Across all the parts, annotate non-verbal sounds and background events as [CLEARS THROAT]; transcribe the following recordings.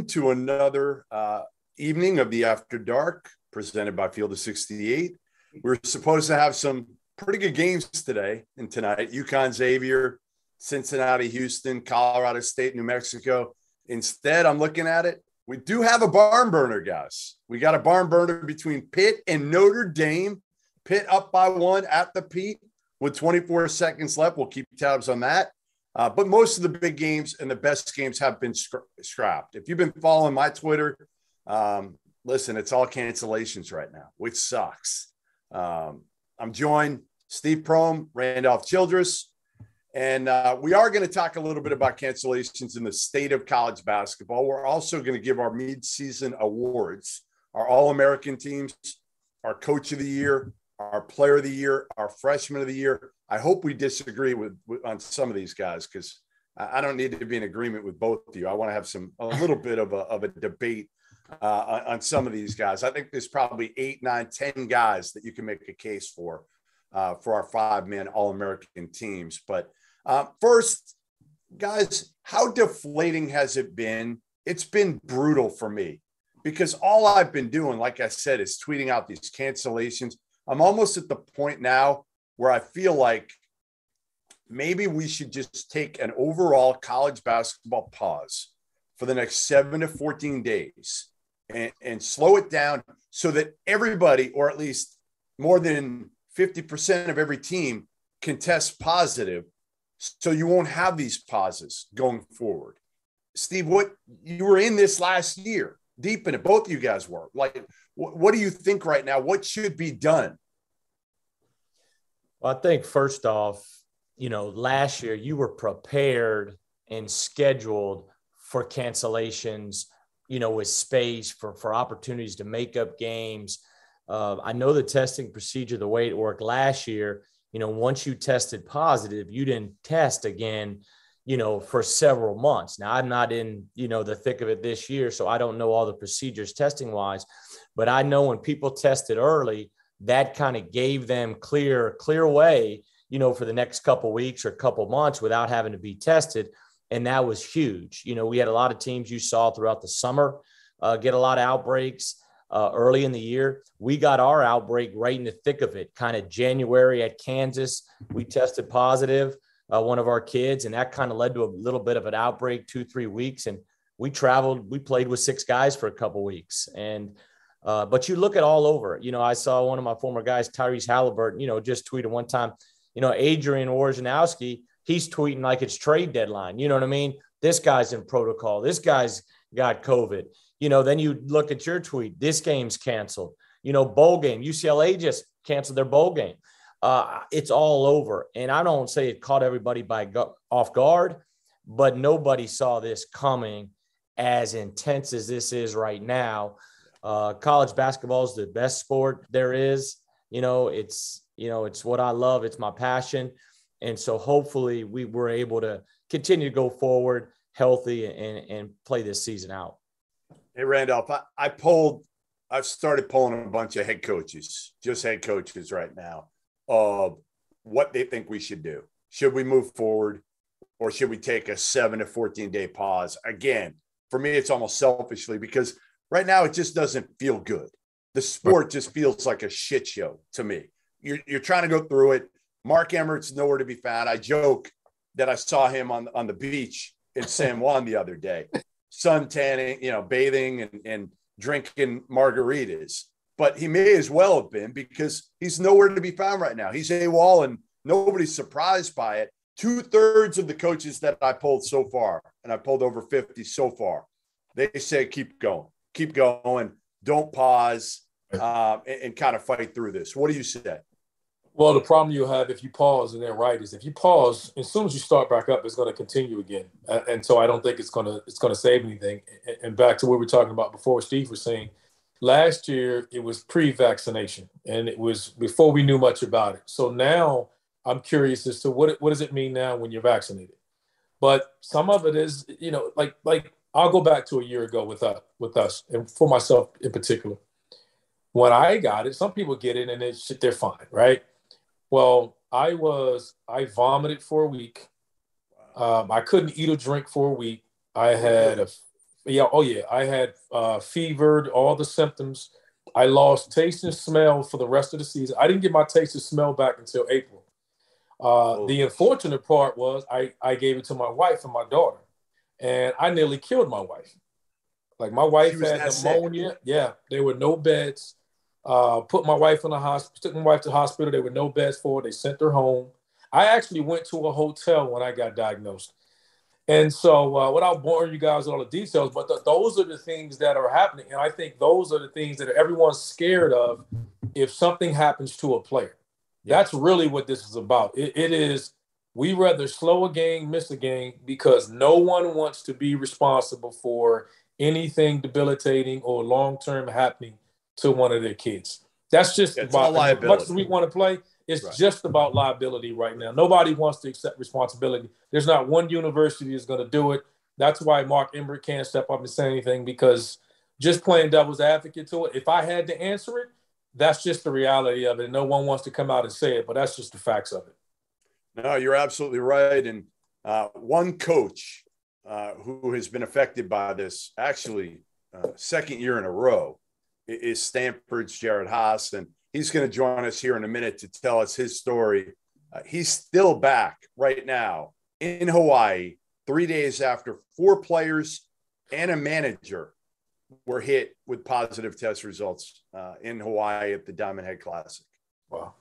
to another uh, evening of the After Dark presented by Field of 68. We're supposed to have some pretty good games today and tonight. UConn Xavier, Cincinnati, Houston, Colorado State, New Mexico. Instead, I'm looking at it. We do have a barn burner, guys. We got a barn burner between Pitt and Notre Dame. Pitt up by one at the Pete with 24 seconds left. We'll keep tabs on that. Uh, but most of the big games and the best games have been scra- scrapped. If you've been following my Twitter, um, listen, it's all cancellations right now, which sucks. Um, I'm joined Steve Prohm, Randolph Childress, and uh, we are going to talk a little bit about cancellations in the state of college basketball. We're also going to give our mid-season awards, our All-American teams, our Coach of the Year, our Player of the Year, our Freshman of the Year. I hope we disagree with, with on some of these guys because I don't need to be in agreement with both of you. I want to have some a little bit of a, of a debate uh, on some of these guys. I think there's probably eight, nine, ten guys that you can make a case for uh, for our five man All American teams. But uh, first, guys, how deflating has it been? It's been brutal for me because all I've been doing, like I said, is tweeting out these cancellations. I'm almost at the point now where I feel like maybe we should just take an overall college basketball pause for the next seven to 14 days and, and slow it down so that everybody, or at least more than 50% of every team, can test positive so you won't have these pauses going forward. Steve, what you were in this last year, deep in it, both of you guys were. Like, what, what do you think right now? What should be done? Well, I think first off, you know, last year you were prepared and scheduled for cancellations you know, with space for for opportunities to make up games. Uh, I know the testing procedure, the way it worked last year. You know, once you tested positive, you didn't test again. You know, for several months. Now, I'm not in you know the thick of it this year, so I don't know all the procedures testing wise. But I know when people tested early, that kind of gave them clear clear way. You know, for the next couple weeks or couple months without having to be tested and that was huge. You know, we had a lot of teams you saw throughout the summer uh, get a lot of outbreaks uh, early in the year. We got our outbreak right in the thick of it, kind of January at Kansas. We tested positive, uh, one of our kids, and that kind of led to a little bit of an outbreak, two, three weeks. And we traveled, we played with six guys for a couple weeks. And, uh, but you look at all over, you know, I saw one of my former guys, Tyrese Halliburton, you know, just tweeted one time, you know, Adrian Wojnarowski, he's tweeting like it's trade deadline. You know what I mean? This guy's in protocol. This guy's got COVID. You know, then you look at your tweet. This game's canceled. You know, bowl game. UCLA just canceled their bowl game. Uh, it's all over. And I don't say it caught everybody by off guard, but nobody saw this coming as intense as this is right now. Uh, college basketball is the best sport there is. You know, it's you know it's what I love. It's my passion. And so hopefully we were able to continue to go forward healthy and, and play this season out. Hey, Randolph, I, I pulled, I've started pulling a bunch of head coaches, just head coaches right now, of what they think we should do. Should we move forward or should we take a seven to 14 day pause? Again, for me, it's almost selfishly because right now it just doesn't feel good. The sport just feels like a shit show to me. You're, you're trying to go through it. Mark Emmert's nowhere to be found. I joke that I saw him on on the beach in San [LAUGHS] Juan the other day, sun tanning, you know, bathing and, and drinking margaritas. But he may as well have been because he's nowhere to be found right now. He's AWOL and nobody's surprised by it. Two thirds of the coaches that I pulled so far, and I pulled over 50 so far, they say keep going, keep going, don't pause, uh, and, and kind of fight through this. What do you say? Well, the problem you have if you pause and then right is if you pause, as soon as you start back up, it's going to continue again, and so I don't think it's going to it's going to save anything. And back to what we were talking about before, Steve was saying, last year it was pre-vaccination, and it was before we knew much about it. So now I'm curious as to what what does it mean now when you're vaccinated. But some of it is, you know, like like I'll go back to a year ago with us with us, and for myself in particular. When I got it, some people get it and it's they're fine, right? Well, I was I vomited for a week. Um, I couldn't eat or drink for a week. I had a Yeah. Oh yeah. I had uh, fevered, all the symptoms. I lost taste and smell for the rest of the season. I didn't get my taste and smell back until April. Uh, oh. The unfortunate part was I, I gave it to my wife and my daughter, and I nearly killed my wife. Like my wife had pneumonia. Sick. Yeah, there were no beds. Uh, put my wife in the hospital. Took my wife to the hospital. There were no beds for her. They sent her home. I actually went to a hotel when I got diagnosed. And so, uh, without boring you guys with all the details, but the, those are the things that are happening. And I think those are the things that everyone's scared of if something happens to a player. That's really what this is about. It, it is, we rather slow a game, miss a game, because no one wants to be responsible for anything debilitating or long term happening to one of their kids. That's just yeah, about as much as we want to play. It's right. just about liability right now. Nobody wants to accept responsibility. There's not one university that's going to do it. That's why Mark Emmert can't step up and say anything because just playing devil's advocate to it. If I had to answer it, that's just the reality of it. No one wants to come out and say it, but that's just the facts of it. No, you're absolutely right. And uh, one coach uh, who has been affected by this, actually, uh, second year in a row, is Stanford's Jerod Haase. And He's going to join us here in a minute to tell us his story. Uh, he's still back right now in Hawaii, three days after four players and a manager were hit with positive test results uh, in Hawaii at the Diamond Head Classic. Wow.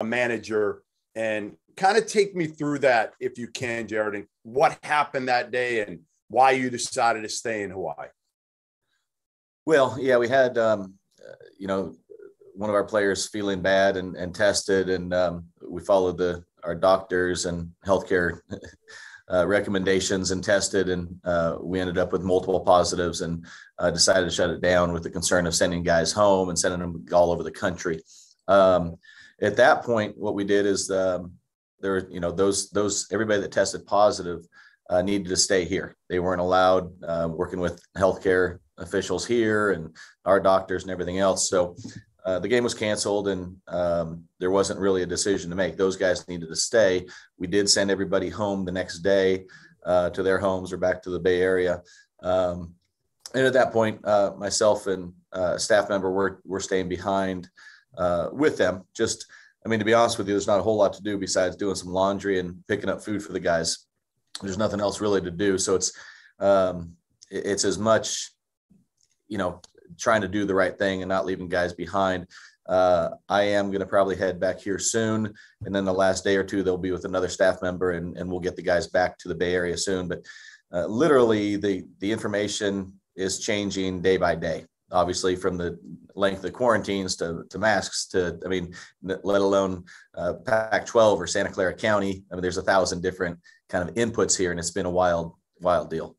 A manager and kind of take me through that if you can, Jerod, and what happened that day and why you decided to stay in Hawaii. Well, yeah, we had, um, you know, one of our players feeling bad and, and tested, and um, we followed the our doctors and healthcare [LAUGHS] uh, recommendations and tested, and uh, we ended up with multiple positives and uh, decided to shut it down with the concern of sending guys home and sending them all over the country. Um, at that point, what we did is um, there, you know, those those everybody that tested positive uh, needed to stay here. They weren't allowed uh, working with healthcare officials here and our doctors and everything else. So uh, the game was canceled, and um, there wasn't really a decision to make. Those guys needed to stay. We did send everybody home the next day uh, to their homes or back to the Bay Area. Um, and at that point, uh, myself and uh, a staff member were were staying behind uh, with them. Just, I mean, to be honest with you, there's not a whole lot to do besides doing some laundry and picking up food for the guys. There's nothing else really to do. So it's, um, it's as much, you know, trying to do the right thing and not leaving guys behind. Uh, I am going to probably head back here soon. And then the last day or two, they'll be with another staff member and, and we'll get the guys back to the Bay Area soon. But uh, literally, the, the information is changing day by day obviously from the length of quarantines to, to masks to i mean let alone uh, pac 12 or santa clara county i mean there's a thousand different kind of inputs here and it's been a wild wild deal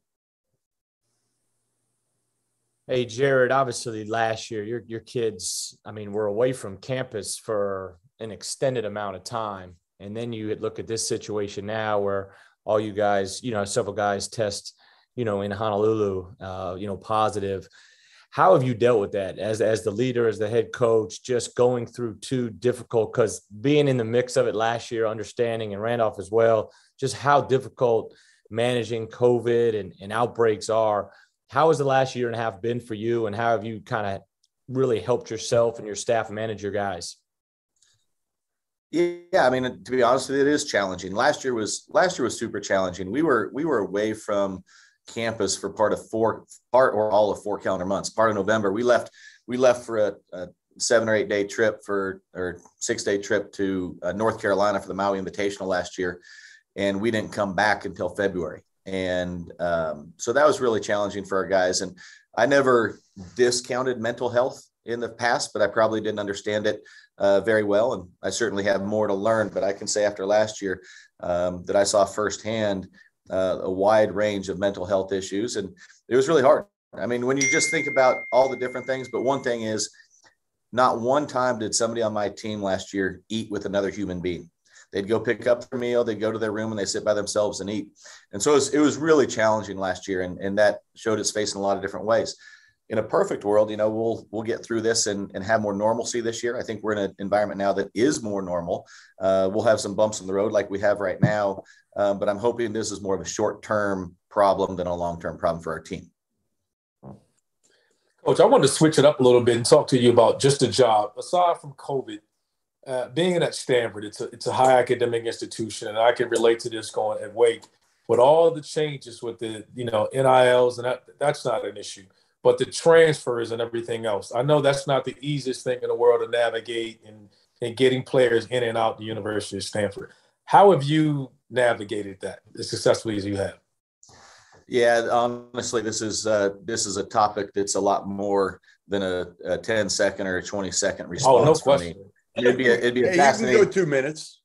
Hey, Jerod, obviously last year, your, your kids, I mean, were away from campus for an extended amount of time. And then you look at this situation now where all you guys, you know, several guys test, you know, in Honolulu, uh, you know, positive. How have you dealt with that as, as the leader, as the head coach, just going through two difficult, because being in the mix of it last year, understanding and Randolph as well, just how difficult managing COVID and, and outbreaks are. How has the last year and a half been for you and how have you kind of really helped yourself and your staff manage your guys? Yeah i mean to be honest it is challenging. Last year was last year was super challenging. We were we were away from campus for part of four part or all of four calendar months part of november we left we left for a, a seven or eight day trip for or six day trip to uh, north carolina for the maui invitational last year and we didn't come back until february and um, so that was really challenging for our guys. And I never discounted mental health in the past, but I probably didn't understand it uh, very well. And I certainly have more to learn. But I can say after last year um, that I saw firsthand uh, a wide range of mental health issues. And it was really hard. I mean, when you just think about all the different things, but one thing is, not one time did somebody on my team last year eat with another human being. They'd go pick up their meal, they'd go to their room and they sit by themselves and eat. And so it was, it was really challenging last year. And, and that showed its face in a lot of different ways. In a perfect world, you know, we'll we'll get through this and, and have more normalcy this year. I think we're in an environment now that is more normal. Uh, we'll have some bumps in the road like we have right now, um, but I'm hoping this is more of a short term problem than a long term problem for our team. Coach, I wanted to switch it up a little bit and talk to you about just a job. Aside from COVID, uh, being at Stanford, it's a it's a high academic institution, and I can relate to this going at Wake. With all the changes with the you know NILs, and that, that's not an issue, but the transfers and everything else. I know that's not the easiest thing in the world to navigate and and getting players in and out the University of Stanford. How have you navigated that as successfully as you have? Yeah, honestly, this is uh, this is a topic that's a lot more than a, a 10 second or a 20 second response. Oh, no question. Me it'd be a, it'd be a [LAUGHS] fascinating. You can go two minutes.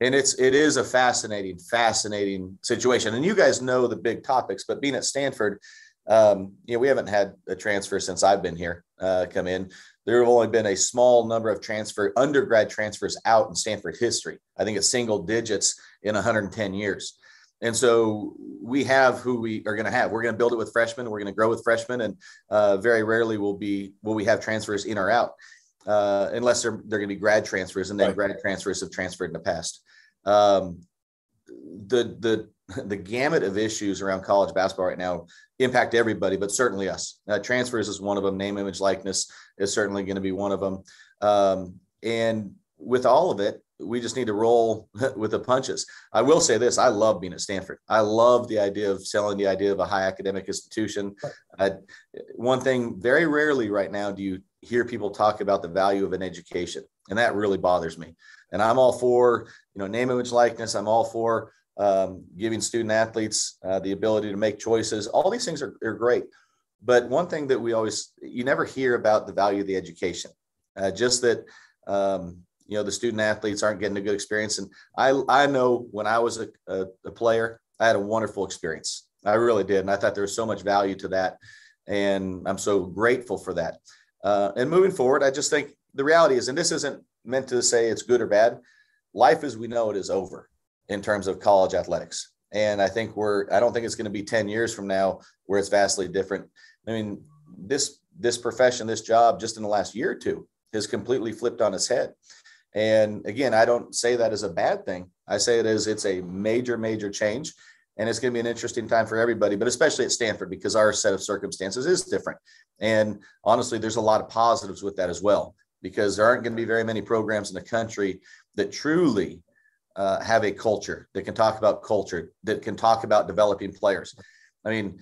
And it's it is a fascinating, fascinating situation. And you guys know the big topics, but being at Stanford, um, you know, we haven't had a transfer since I've been here uh, come in. There have only been a small number of transfer undergrad transfers out in Stanford history. I think it's single digits in 110 years. And so we have who we are going to have. We're going to build it with freshmen. We're going to grow with freshmen, and uh, very rarely will be will we have transfers in or out uh, unless they're they're going to be grad transfers, and then right. grad transfers have transferred in the past. Um, the the [LAUGHS] the gamut of issues around college basketball right now impact everybody, but certainly us. Uh, transfers is one of them. Name, image, likeness is certainly going to be one of them. Um, and with all of it, we just need to roll [LAUGHS] with the punches. I will say this: I love being at Stanford. I love the idea of selling the idea of a high academic institution. I, one thing, very rarely right now do you hear people talk about the value of an education, and that really bothers me. And I'm all for you know name, image, likeness. I'm all for um, giving student athletes uh, the ability to make choices. All these things are, are great. But one thing that we always you never hear about the value of the education, uh, just that. Um, you know the student athletes aren't getting a good experience. And i i know when i was a, a, a, player i had a wonderful experience. I really did. And i thought there was so much value to that. And i'm so grateful for that. Uh, and moving forward i just think the reality is and this isn't meant to say it's good or bad. Life as we know it is over in terms of college athletics and i think we're i don't think it's going to be 10 years from now where it's vastly different i mean this this profession this job just in the last year or two has completely flipped on its head and again, I don't say that as a bad thing. I say it as it's a major, major change. And it's going to be an interesting time for everybody, but especially at Stanford because our set of circumstances is different. And honestly, there's a lot of positives with that as well, because there aren't going to be very many programs in the country that truly uh, have a culture that can talk about culture, that can talk about developing players. I mean,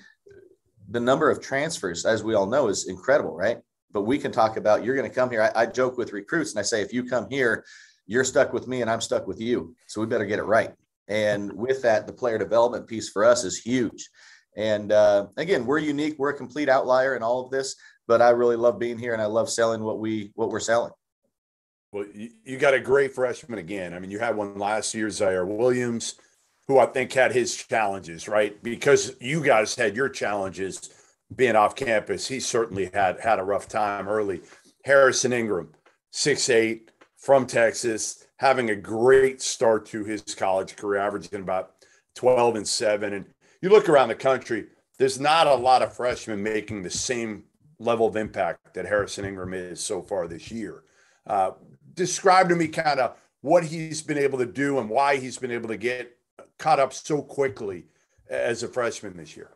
the number of transfers, as we all know, is incredible, right? but we can talk about you're going to come here. I, I, joke with recruits and I say, if you come here, you're stuck with me and I'm stuck with you. So we better get it right. And with that, the player development piece for us is huge. And uh, again, we're unique. We're a complete outlier in all of this, but I really love being here and I love selling what we what we're selling. Well, you, you got a great freshman again. I mean, you had one last year, Ziaire Williams, who I think had his challenges, right? Because you guys had your challenges being off campus, he certainly had had a rough time early. Harrison Ingram, six eight from Texas, having a great start to his college career, averaging about 12 and 7. And you look around the country, there's not a lot of freshmen making the same level of impact that Harrison Ingram is so far this year. Uh, describe to me kind of what he's been able to do and why he's been able to get caught up so quickly as a freshman this year.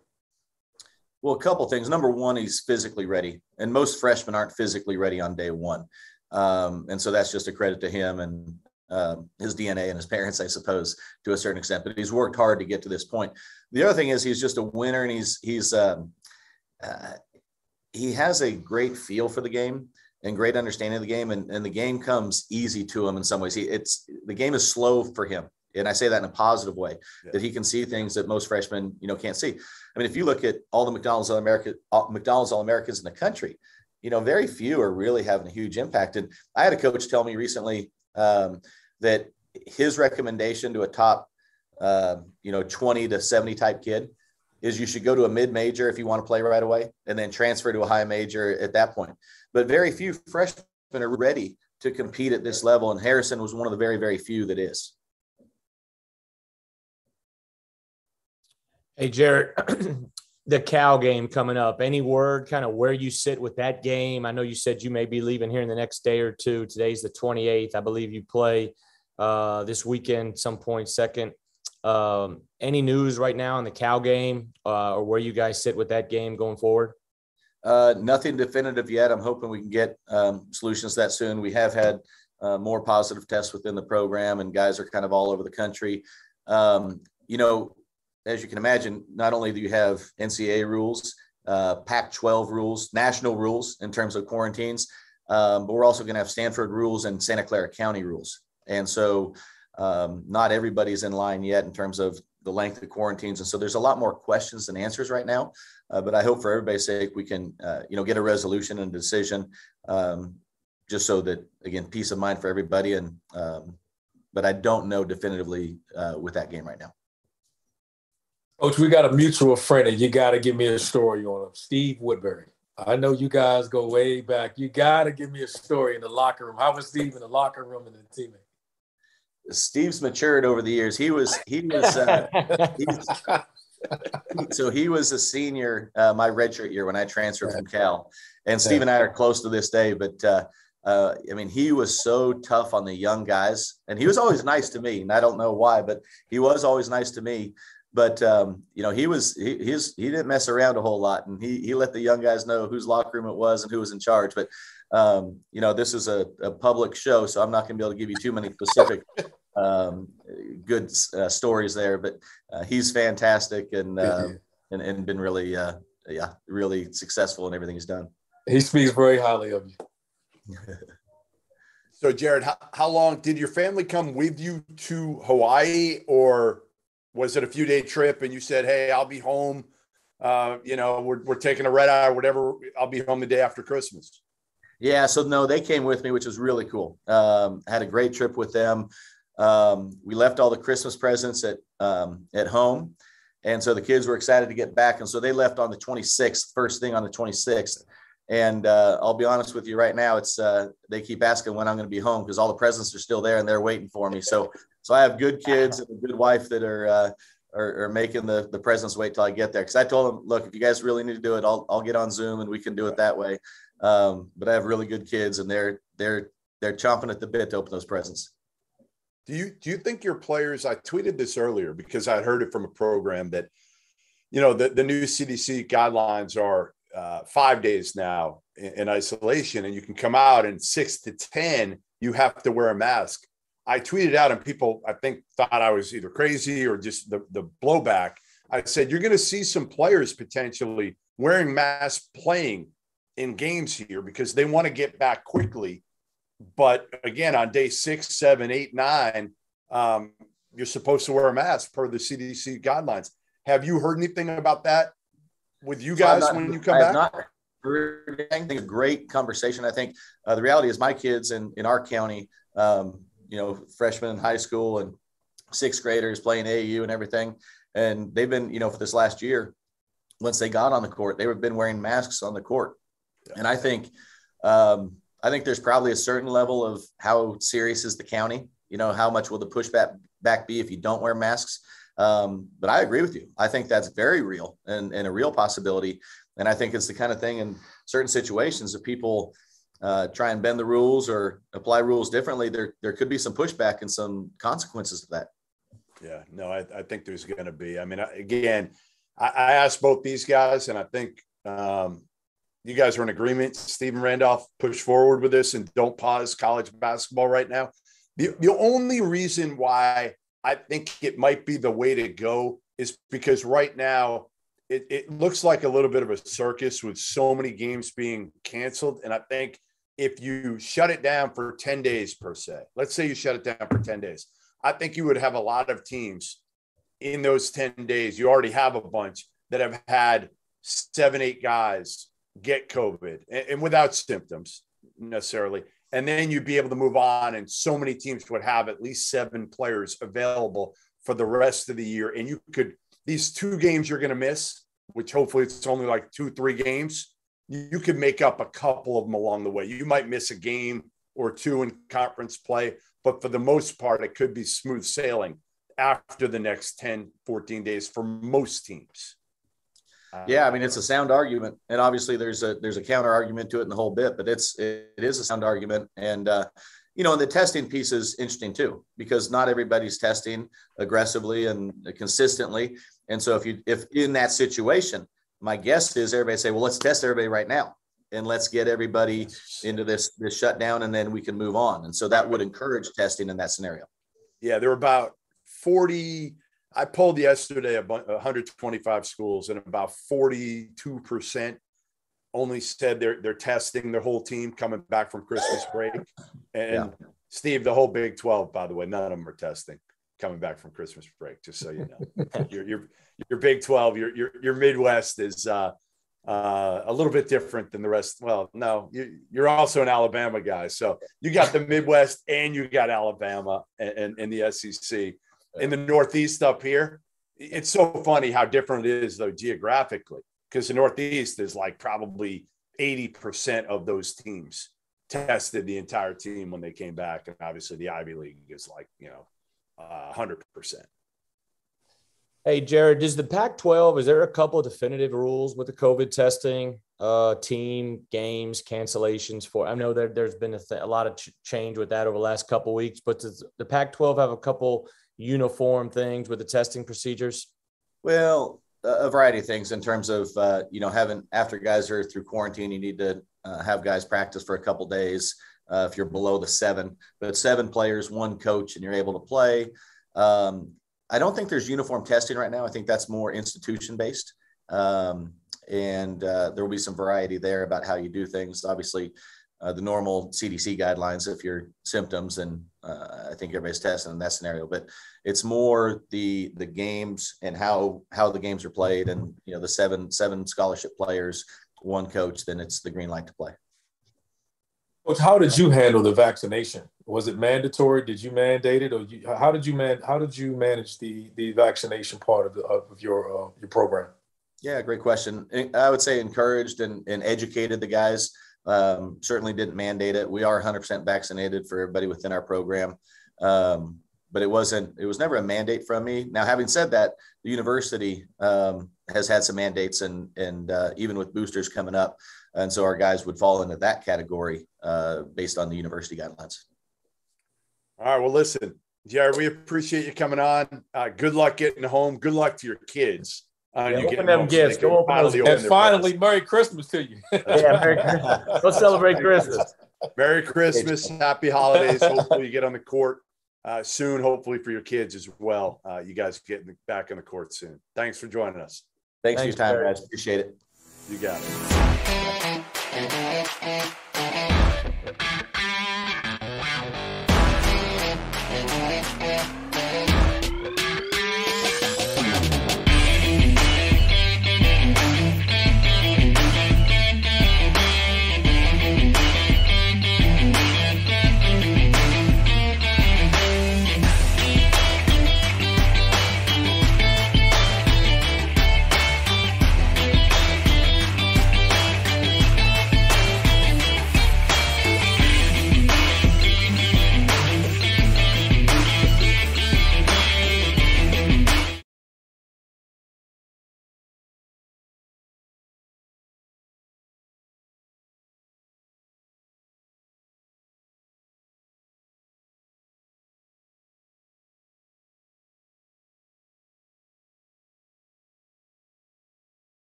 Well, a couple things. Number one, he's physically ready, and most freshmen aren't physically ready on day one, um, and so that's just a credit to him and um, his DNA and his [LAUGHS] parents, I suppose, to a certain extent. But he's worked hard to get to this point. The other thing is he's just a winner, and he's he's um, uh, he has a great feel for the game and great understanding of the game, and, and the game comes easy to him in some ways. He it's the game is slow for him, and I say that in a positive way yeah. that he can see things that most freshmen you know can't see. I mean, if you look at all the McDonald's All America McDonald's All Americans in the country, you know, very few are really having a huge impact. And I had a coach tell me recently um, that his recommendation to a top, uh, you know, 20 to 70 type kid is you should go to a mid major if you want to play right away and then transfer to a high major at that point. But very few freshmen are ready to compete at this level. And Harrison was one of the very, very few that is. Hey, Jerod, [CLEARS THROAT] the Cal game coming up. Any word kind of where you sit with that game? I know you said you may be leaving here in the next day or two. Today's the 28th. I believe you play uh, this weekend, some point second. Um, any news right now on the Cal game uh, or where you guys sit with that game going forward? Uh, nothing definitive yet. I'm hoping we can get um, solutions that soon. We have had uh, more positive tests within the program, and guys are kind of all over the country. Um, you know, as you can imagine, not only do you have NCAA rules, uh, Pac 12 rules, national rules in terms of quarantines, um, but we're also going to have Stanford rules and Santa Clara County rules. And so um, not everybody's in line yet in terms of the length of quarantines. And so there's a lot more questions than answers right now. Uh, but I hope for everybody's sake, we can, uh, you know, get a resolution and decision um, just so that, again, peace of mind for everybody. And, um, but I don't know definitively uh, with that game right now. Coach, we got a mutual friend, and you got to give me a story on him, Steve Woodberry. I know you guys go way back. You got to give me a story in the locker room. How was Steve in the locker room and the teammate? Steve's matured over the years. He was he was uh, [LAUGHS] so he was a senior uh, my redshirt year when I transferred from Cal, and Steve and I are close to this day. But uh, uh, I mean, he was so tough on the young guys, and he was always nice to me. And I don't know why, but he was always nice to me but um, you know he was he he's, he didn't mess around a whole lot and he he let the young guys know whose locker room it was and who was in charge but um, you know this is a, a, public show so i'm not going to be able to give you too many specific [LAUGHS] um, good uh, stories there but uh, he's fantastic and, uh, and and been really uh, yeah really successful in everything he's done he speaks very highly of you [LAUGHS] so jerod how, how long did your family come with you to hawaii or was it a few day trip and you said, Hey, I'll be home. Uh, you know, we're, we're taking a red eye or whatever. I'll be home the day after Christmas. Yeah. So no, they came with me, which was really cool. Um, had a great trip with them. Um, we left all the Christmas presents at, um, at home. And so the kids were excited to get back. And so they left on the 26th, first thing on the 26th. And uh, I'll be honest with you right now, it's uh, they keep asking when I'm going to be home because all the presents are still there and they're waiting for me. So so I have good kids and a good wife that are uh, are, are, making the the presents wait till I get there. Because I told them, look, if you guys really need to do it, I'll I'll get on Zoom and we can do it that way. Um, but I have really good kids and they're they're they're chomping at the bit to open those presents. Do you do you think your players? I tweeted this earlier because I heard it from a program that, you know, the, the new CDC guidelines are uh, five days now in, in, isolation, and you can come out and six to ten you have to wear a mask. I tweeted out, and people I think thought I was either crazy or just the, the blowback. I said, You're going to see some players potentially wearing masks playing in games here because they want to get back quickly. But again, on day six, seven, eight, nine, um, you're supposed to wear a mask per the CDC guidelines. Have you heard anything about that with you guys not, when you come back? Not heard anything. A great conversation. I think uh, the reality is my kids in, in our county, um, you know, freshmen in high school and sixth graders playing AU and everything. And they've been, you know, for this last year, once they got on the court, they have been wearing masks on the court. And I think, um, I think there's probably a certain level of how serious is the county. You know, how much will the pushback back be if you don't wear masks? Um, but I agree with you. I think that's very real and, and a real possibility. And I think it's the kind of thing in certain situations that people uh, try and bend the rules or apply rules differently. There, there could be some pushback and some consequences to that. Yeah, no, I, I think there's going to be. I mean, again, I, I, asked both these guys, and I think um, you guys are in agreement. Stephen Randolph push forward with this and don't pause college basketball right now. The, the only reason why I think it might be the way to go is because right now it, it looks like a little bit of a circus with so many games being canceled. And I think if you shut it down for 10 days per se, let's say you shut it down for 10 days, I think you would have a lot of teams in those 10 days. You already have a bunch that have had seven, eight guys get COVID and, and without symptoms necessarily. And then you'd be able to move on and so many teams would have at least seven players available for the rest of the year. And you could these two games you're going to miss which hopefully it's only like two three games you could make up a couple of them along the way. You might miss a game or two in conference play but for the most part it could be smooth sailing after the next 10 14 days for most teams yeah, I mean it's a sound argument, and obviously there's a there's a counter argument to it in the whole bit, but it's it, it is a sound argument, and uh, you know, and the testing piece is interesting too because not everybody's testing aggressively and consistently, and so if you if in that situation, my guess is everybody say, well, let's test everybody right now, and let's get everybody into this this shutdown, and then we can move on, and so that would encourage testing in that scenario. Yeah, there were about forty I polled yesterday about 125 schools, and about 42% only said they're they're testing their whole team coming back from Christmas break. And yeah. Steve, the whole Big 12, by the way, none of them are testing coming back from Christmas break. Just so you know, [LAUGHS] your your your Big 12, your your your Midwest is uh, uh, a little bit different than the rest. Well, no, you, you're also an Alabama guy, so you got the Midwest and you got Alabama and, and, and the SEC in the Northeast up here. It's so funny how different it is, though, geographically, because the Northeast is like probably 80% of those teams tested the entire team when they came back. And obviously, the Ivy League is like, you know, uh, 100%. Hey, Jerod, does the Pac 12, is there a couple of definitive rules with the COVID testing, uh, team, games, cancellations for? I know there, there's been a, th- a lot of ch- change with that over the last couple weeks, but does the Pac 12 have a couple uniform things with the testing procedures? Well, a variety of things in terms of uh, you know having after guys are through quarantine, you need to uh, have guys practice for a couple days uh, if you're below the seven. But seven players, one coach, and you're able to play. Um, I don't think there's uniform testing right now. I think that's more institution based. Um, and uh, there will be some variety there about how you do things. Obviously, uh, the normal CDC guidelines if your symptoms, and uh, I think everybody's testing in that scenario. But it's more the the games and how how the games are played, and you know the seven seven scholarship players, one coach. Then it's the green light to play. Coach, how did you handle the vaccination? Was it mandatory? Did you mandate it, or you, how did you man how did you manage the the vaccination part of, the, of your uh, your program? Yeah, great question. I would say encouraged and, and educated the guys um, certainly didn't mandate it. We are 100% vaccinated for everybody within our program. Um, but it wasn't, it was never a mandate from me. Now, having said that, the university um, has had some mandates and, and uh, even with boosters coming up. And so our guys would fall into that category uh, based on the university guidelines. All right. Well, listen, Jerod, we appreciate you coming on. Uh, good luck getting home. Good luck to your kids. Uh, yeah, open them gifts. Go open those And finally, Merry Christmas to you. [LAUGHS] yeah, Merry Christmas. Go celebrate Christmas. Merry Christmas. Happy holidays. [LAUGHS] Hopefully, you get on the court uh, soon. Hopefully, for your kids as well. Uh, you guys getting back in the court soon. Thanks for joining us. Thanks, Thanks for your time, guys. Appreciate it. You got it.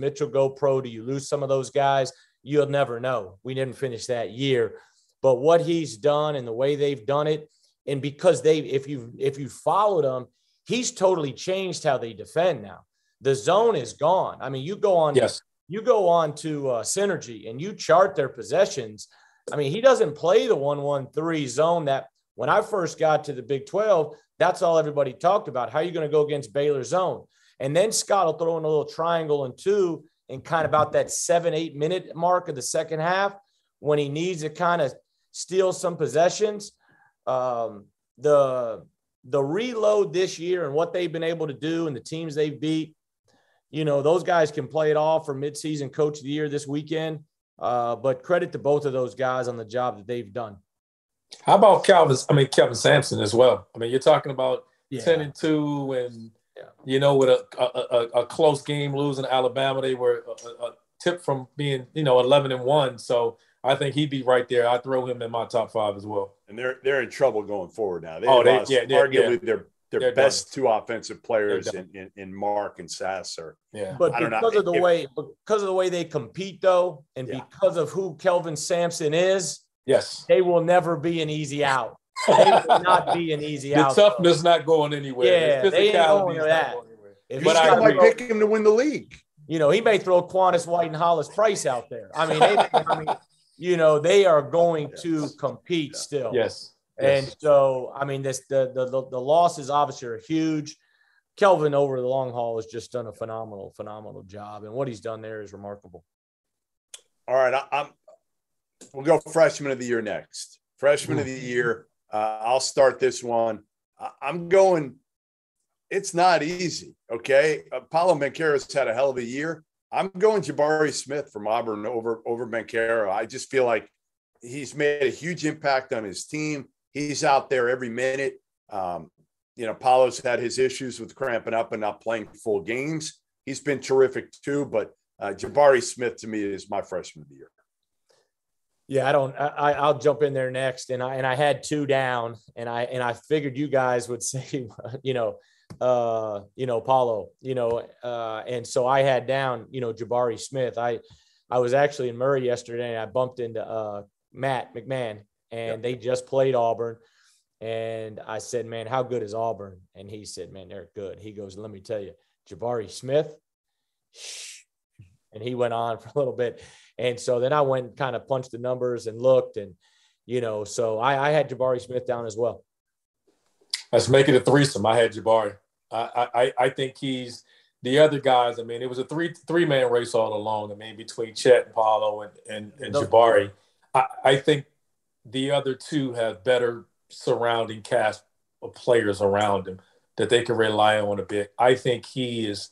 Mitchell go pro? Do you lose some of those guys? You'll never know. We didn't finish that year, but what he's done and the way they've done it, and because they, if you if you followed him, he's totally changed how they defend now. The zone is gone. I mean, you go on, yes, you go on to uh, Synergy and you chart their possessions. I mean, he doesn't play the one one three zone that when I first got to the Big Twelve, that's all everybody talked about. How are you going to go against Baylor zone? And then Scott will throw in a little triangle and two and kind of about that seven, eight minute mark of the second half when he needs to kind of steal some possessions. Um, the the reload this year and what they've been able to do and the teams they've beat, you know, those guys can play it all for midseason coach of the year this weekend. Uh, but credit to both of those guys on the job that they've done. How about Calvin? I mean, Kelvin Sampson as well. I mean, you're talking about yeah. 10 and 2 and yeah. you know, with a, a, a, close game losing Alabama, they were a, a, tip from being, you know, 11 and 1. So I think he'd be right there. I throw him in my top five as well. And they're they're in trouble going forward now. They oh, they, yeah, arguably yeah. their their they're best done. two offensive players in, in, in, Mark and Sasser. Yeah, but because of the if, way because of the way they compete though, and yeah. because of who Kelvin Sampson is, yes, they will never be an easy out. They [LAUGHS] will not be an easy the out. The toughness though. not going anywhere. Yeah, the they ain't going to that. If but I might pick him to win the league. You know, he may throw Quannas White and Hollis Price out there. I mean, they, I mean, you know, they are going yes. to compete still. Yes. And yes. so, I mean, this the, the the losses obviously are huge. Kelvin over the long haul has just done a phenomenal, phenomenal job, and what he's done there is remarkable. All right, I, am We'll go freshman of the year next. Freshman of the year. Uh, I'll start this one. I, I'm going. It's not easy. Okay, Paolo Banchero's had a hell of a year. I'm going Jabari Smith from Auburn over over Banchero. I just feel like he's made a huge impact on his team. He's out there every minute. Um, you know, Paolo's had his issues with cramping up and not playing full games. He's been terrific too, but uh, Jabari Smith to me is my freshman of the year. Yeah, I don't. I, I'll jump in there next, and I and I had two down, and I and I figured you guys would [LAUGHS] say, you know, uh, you know, Paolo, you know, uh, and so I had down, you know, Jabari Smith. I, I was actually in Murray yesterday and I bumped into uh, Matt McMahon and yep. they just played Auburn. And I said, man, how good is Auburn? And he said, man, they're good. He goes, let me tell you, Jabari Smith. And he went on [LAUGHS] for a little bit. And so then I went and kind of punched the numbers and looked and, you know, so I, I had Jabari Smith down as well. Let's make it a threesome. I had Jabari. I, I, I think he's the other guys. I mean, it was a three three man race all along. I mean, between Chet and Paolo and, and, and Jabari. I, I think the other two have better surrounding cast of players around him that they can rely on a bit. I think he is.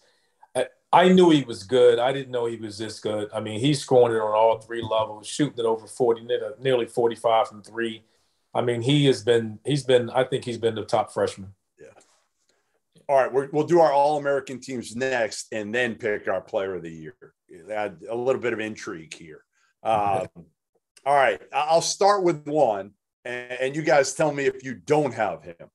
I, knew he was good. I didn't know he was this good. I mean, he's scoring it on all three levels, shooting it over 40, nearly 45 from three. I mean, he has been, he's been, I think he's been the top freshman. Yeah. All right. we will do our All American teams next and then pick our player of the year. Add a little bit of intrigue here. [LAUGHS] Um, all right. I'll start with one, and, you guys tell me if you don't have him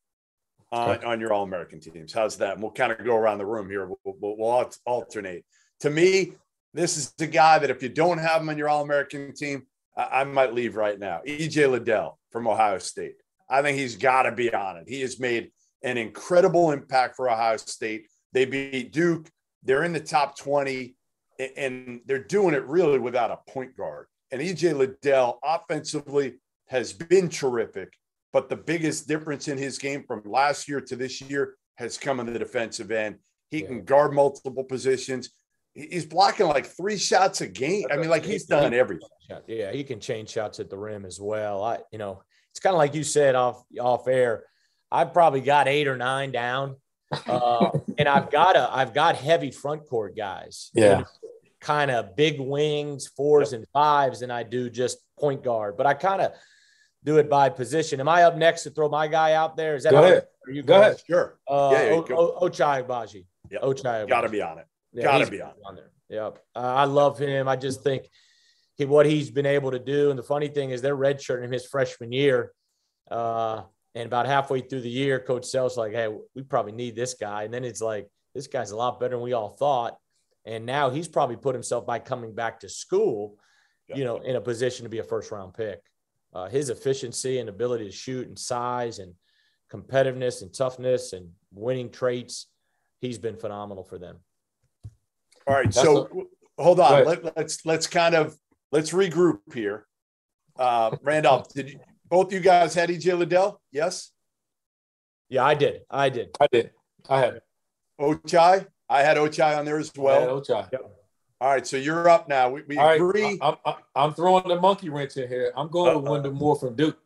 on, on your All American teams. How's that? And we'll kind of go around the room here. We'll, we'll, we'll alternate. To me, this is the guy that if you don't have him on your All American team, I, I might leave right now. EJ Liddell from Ohio State. I think he's got to be on it. He has made an incredible impact for Ohio State. They beat Duke. They're in the top 20, and they're doing it really without a point guard. And EJ Liddell offensively has been terrific, but the biggest difference in his game from last year to this year has come in the defensive end. He yeah. can guard multiple positions he's blocking like three shots a game. I mean, like he's done everything. Yeah, he can change shots at the rim as well. I, you know, it's kind of like you said off off air. I've probably got eight or nine down, uh, [LAUGHS] and I've got a I've got heavy front court guys. Yeah, kind of big wings, fours yep. and fives, and I do just point guard. But I kind of do it by position. Am I up next to throw my guy out there? Is that go ahead? Are you go ahead? Sure. Uh, yeah, yeah o- o- Ochai Agbaji. Yep. Ochai. Got to be on it. Yeah, Gotta be on. on there. Yep. Uh, I love him. I just think he, what he's been able to do. And the funny thing is, they're redshirting him his freshman year. Uh, and about halfway through the year, Coach Self's like, "Hey, we probably need this guy." And then it's like, "This guy's a lot better than we all thought." And now he's probably put himself by coming back to school, yeah. you know, in a position to be a first round pick. Uh, his efficiency and ability to shoot and size and competitiveness and toughness and winning traits, he's been phenomenal for them. All right. That's so a, hold on. Let, let's let's kind of let's regroup here. Uh, Randolph, [LAUGHS] did you, both you guys had EJ Liddell? Yes. Yeah, I did. I did. I did. I had. Ochai. I had Ochai on there as well. Ochai. Yep. All right, so you're up now. We, we agree. I'm, I'm, I'm, throwing the monkey wrench in here. I'm going uh with Wendell Moore from Duke.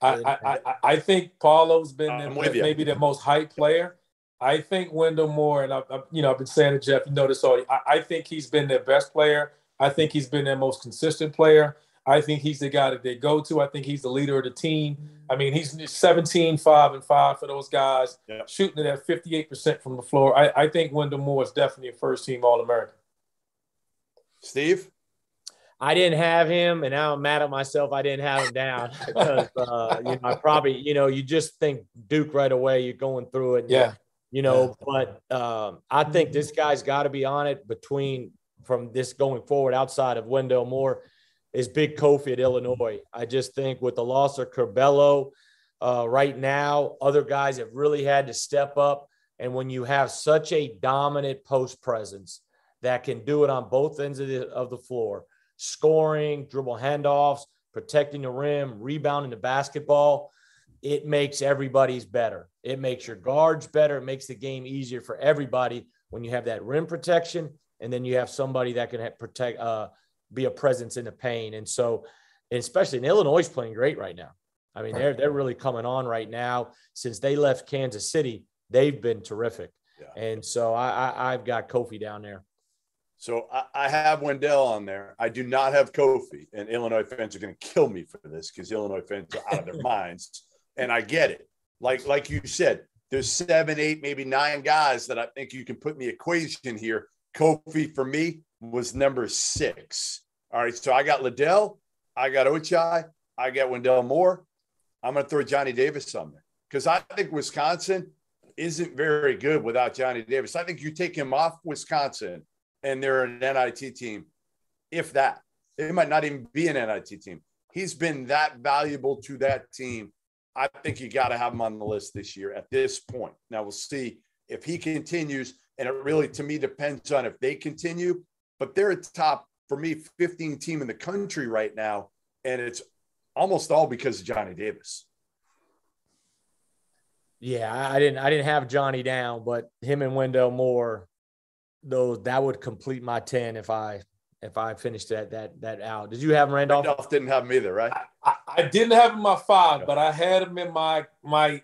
I, I, I, I think Paolo's been the, maybe the most hyped player. I think Wendell Moore, and I, I, you know, I've been saying to Jeff, you know this already. I, I think he's been their best player. I think he's been their most consistent player. I think he's the guy that they go to. I think he's the leader of the team. I mean, he's 17, 5, and 5 for those guys, yeah. shooting it at 58% from the floor. I, I think Wendell Moore is definitely a first team All American. Steve? I didn't have him, and now I'm mad at myself. I didn't have him down [LAUGHS] because uh, you know I probably you know you just think Duke right away. You're going through it. Yeah. You know, yeah. but um, I think this guy's got to be on it between from this going forward outside of Wendell Moore is Big Kofi at Illinois. I just think with the loss of Curbelo uh, right now, other guys have really had to step up. And when you have such a dominant post presence that can do it on both ends of the, of the floor, scoring, dribble handoffs, protecting the rim, rebounding the basketball, it makes everybody's better. It makes your guards better. It makes the game easier for everybody when you have that rim protection and then you have somebody that can protect, uh, be a presence in the paint. And so, especially in Illinois is playing great right now. I mean, they're they're really coming on right now. Since they left Kansas City, they've been terrific. Yeah. And so I, I have got Kofi down there. So I, I, have Wendell on there. I do not have Kofi, and Illinois fans are going to kill me for this because Illinois fans are out of their [LAUGHS] minds, and I get it. Like like you said, there's seven, eight, maybe nine guys that I think you can put in the equation here. Kofi for me was number six. All right. So I got Liddell, I got Ochai, I got Wendell Moore. I'm going to throw Johnny Davis on there because I think Wisconsin isn't very good without Johnny Davis. I think you take him off Wisconsin and they're an NIT team, if that. They might not even be an NIT team. He's been that valuable to that team. I think you got to have him on the list this year at this point. Now we'll see if he continues. And it really, to me, depends on if they continue but they're a top for me 15 team in the country right now, and it's almost all because of Johnny Davis. Yeah, I didn't I didn't have Johnny down, but him and Wendell Moore, those that would complete my 10 if I if I finished that that that out. Did you have Randolph? Randolph didn't have him either, right? I, I, I didn't have him my five, yeah. but I had him in my my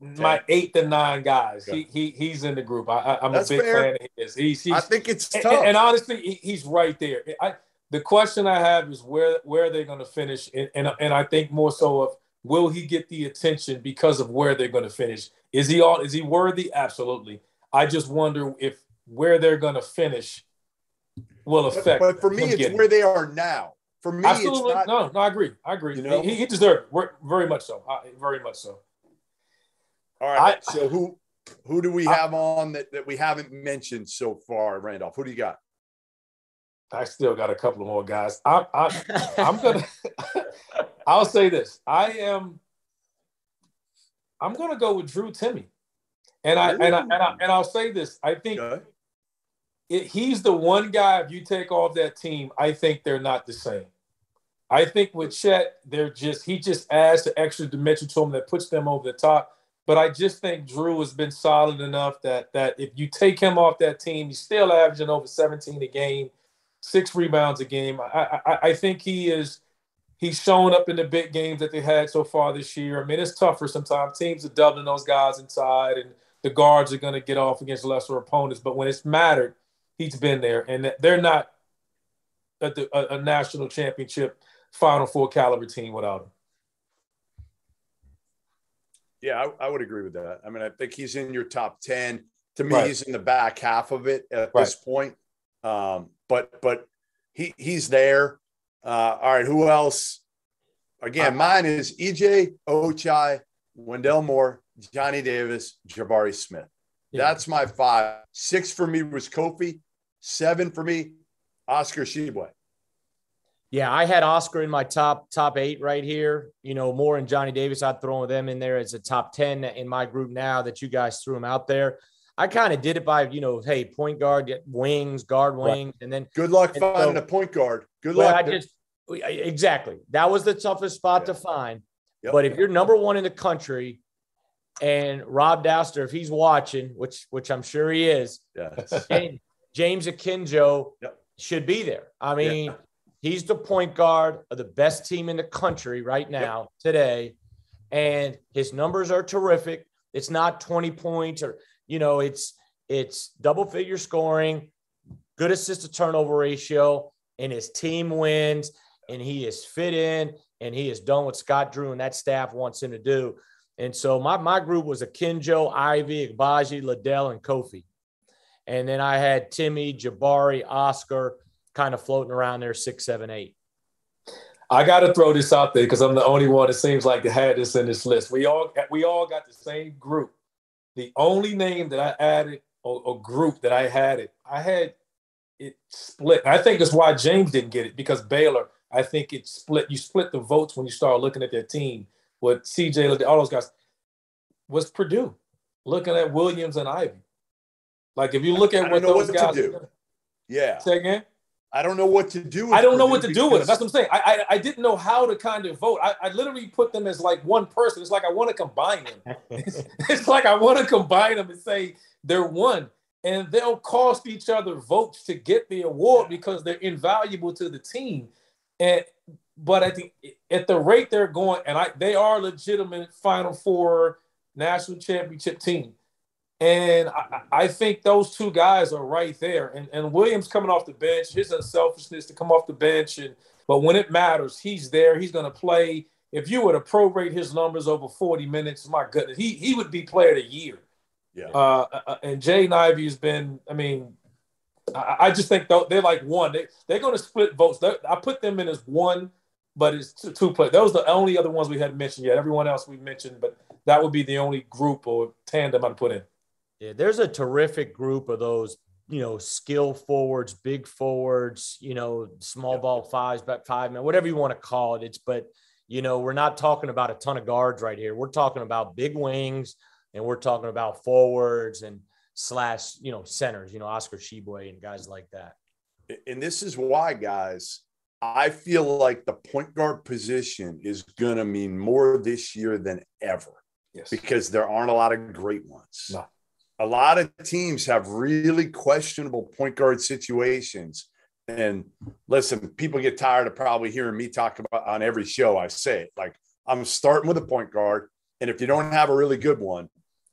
my eight to nine guys. He, he he's in the group. I, am a big fair. fan of his. He's, he's, I think it's and, tough. And, honestly, he, he's right there. I, the question I have is where where are they going to finish, and, and and I think more so of will he get the attention because of where they're going to finish? Is he all is he worthy? Absolutely. I just wonder if where they're going to finish will affect. But, but for me, it's where they are now. For me, Absolutely. Not, no, no, I agree. I agree. You know? he, he deserved very much so. very much so. All right. I, so who who do we have on that, that we haven't mentioned so far, Randolph? Who do you got? I still got a couple of more guys. I, I I'm gonna. [LAUGHS] I'll say this. I am. I'm gonna go with Drew Timme, and I and I, and, I, and I'll say this. I think it, he's the one guy. If you take off that team, I think they're not the same. I think with Chet, they're just he just adds the extra dimension to them that puts them over the top. But I just think Drew has been solid enough that that if you take him off that team, he's still averaging over 17 a game, six rebounds a game. I, I, I think he is he's shown up in the big games that they had so far this year. I mean, it's tougher sometimes. Teams are doubling those guys inside, and the guards are going to get off against lesser opponents. But when it's mattered, he's been there, and they're not at the, a, a national championship Final Four caliber team without him. Yeah, I, I, would agree with that. I mean, I think he's in your top 10. To me, right. he's in the back half of it at right. this point. Um, but but he he's there. Uh, all right, who else? Again, mine is EJ Ochai, Wendell Moore, Johnny Davis, Jabari Smith. Yeah. That's my five. Six for me was Kofi. Seven for me, Oscar Tshiebwe. Yeah, I had Oscar in my top top eight right here. You know, Moore and Johnny Davis, I'd throw them in there as a top 10 in my group now that you guys threw them out there. I kind of did it by, you know, hey, point guard, get wings, guard wings, and then good luck finding so, a point guard. Good well, luck. I just exactly that was the toughest spot yeah. to find. Yep. But if you're number one in the country and Rob Dauster, if he's watching, which which I'm sure he is, yes. James, James Akinjo yep. should be there. I mean, yeah. he's the point guard of the best team in the country right now yep. today, and his numbers are terrific. It's not 20 points or you know, it's it's double figure scoring, good assist to turnover ratio, and his team wins, and he is fit in, and he has done what Scott Drew and that staff wants him to do. And so my, my group was Akinjo, Ivey, Agbaji, Liddell, and Kofi. And then I had Timme, Jabari, Oscar kind of floating around there, six, seven, eight. I got to throw this out there because I'm the only one that seems like to have this in this list. We all we all got the same group. The only name that I added or, or group that I had it, I had it split. I think that's why James didn't get it because Baylor. I think it split. You split the votes when you start looking at their team with CJ, all those guys. Was Purdue looking at Williams and Ivey? Like if you look at what those what guys do. Yeah. Say again. I don't know what to do. I don't know what to do with it. That's what I'm saying. I, I, I didn't know how to kind of vote. I, I literally put them as like one person. It's like I want to combine them. it's, [LAUGHS] it's like I want to combine them and say they're one, and they'll cost each other votes to get the award because they're invaluable to the team. And but at the at the rate they're going, and I they are legitimate Final Four national championship team. And I, I, think those two guys are right there. And, and Williams coming off the bench, his unselfishness to come off the bench. And but when it matters, he's there. He's going to play. If you were to prorate his numbers over 40 minutes, my goodness, he he would be player of the year. Yeah. Uh, uh, and Jaden Ivey has been. I mean, I, I just think they're like one. They they're going to split votes. They're, I put them in as one, but it's two, two play. Those are the only other ones we hadn't mentioned yet. Everyone else we mentioned, but that would be the only group or tandem I'd put in. Yeah, there's a terrific group of those, you know, skill forwards, big forwards, you know, small ball fives, back five man, whatever you want to call it. It's but you know, we're not talking about a ton of guards right here. We're talking about big wings and we're talking about forwards and slash, you know, centers, you know, Oscar Tshiebwe and guys like that. And this is why, guys, I feel like the point guard position is going to mean more this year than ever. Yes. Because there aren't a lot of great ones. No a lot of teams have really questionable point guard situations. And listen, people get tired of probably hearing me talk about on every show. I say it like I'm starting with a point guard. And if you don't have a really good one,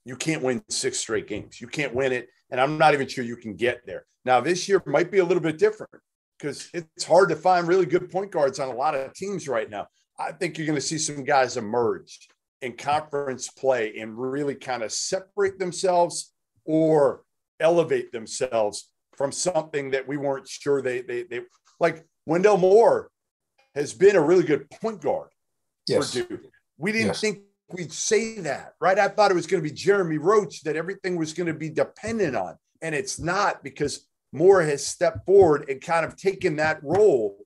you can't win six straight games. You can't win it. And I'm not even sure you can get there. Now, this year might be a little bit different because it's hard to find really good point guards on a lot of teams right now. I think you're going to see some guys emerge in conference play and really kind of separate themselves or elevate themselves from something that we weren't sure they they, they like Wendell Moore has been a really good point guard yes. for Duke. We didn't yes. think we'd say that, right? I thought it was going to be Jeremy Roach that everything was going to be dependent on. And it's not because Moore has stepped forward and kind of taken that role.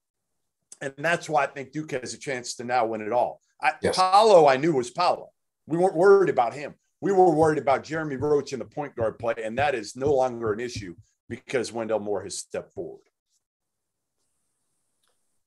And that's why I think Duke has a chance to now win it all. I, yes. Paolo, I knew was Paolo. We weren't worried about him we were worried about Jeremy Roach in the point guard play, and that is no longer an issue because Wendell Moore has stepped forward.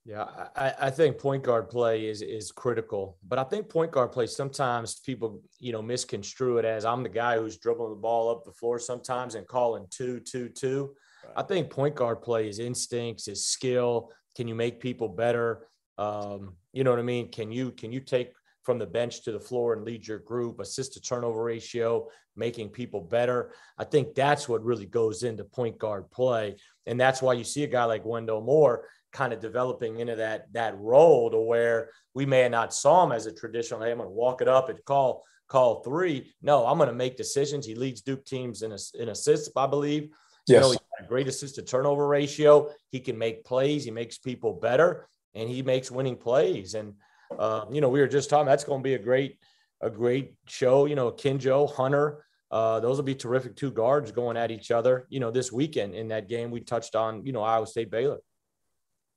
Yeah, I, I think point guard play is is critical, but I think point guard play sometimes people you know misconstrue it as I'm the guy who's dribbling the ball up the floor sometimes and calling two two two. Right. I think point guard play is instincts, is skill. Can you make people better? Um, you know what I mean? Can you can you take from the bench to the floor and lead your group, assist to turnover ratio, making people better. I think that's what really goes into point guard play. And that's why you see a guy like Wendell Moore kind of developing into that that role to where we may have not saw him as a traditional, hey, I'm going to walk it up and call call three. No, I'm going to make decisions. He leads Duke teams in, in assists, I believe. Yes. You know, he's got a great assist to turnover ratio. He can make plays. He makes people better, and he makes winning plays. And uh, you know, we were just talking. That's going to be a great, a great show. You know, Kinjo Hunter. uh, those will be terrific two guards going at each other. You know, this weekend in that game we touched on. You know, Iowa State Baylor.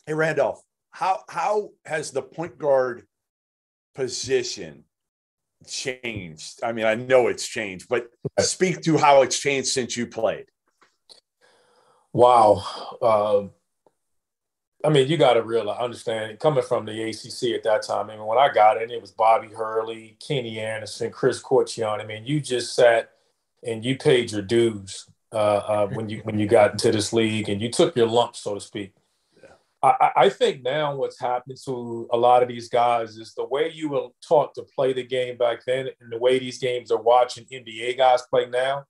Hey Randolph, how how has the point guard position changed? I mean, I know it's changed, but speak to how it's changed since you played. Wow. Uh, I mean, you got to realize, understand, coming from the ACC at that time. I mean, when I got in, it was Bobby Hurley, Kenny Anderson, Chris Corchiani. I mean, you just sat and you paid your dues uh, uh, when you when you got into this league, and you took your lump, so to speak. I, I think now what's happened to a lot of these guys is the way you were taught to play the game back then, and the way these games are watching NBA guys play now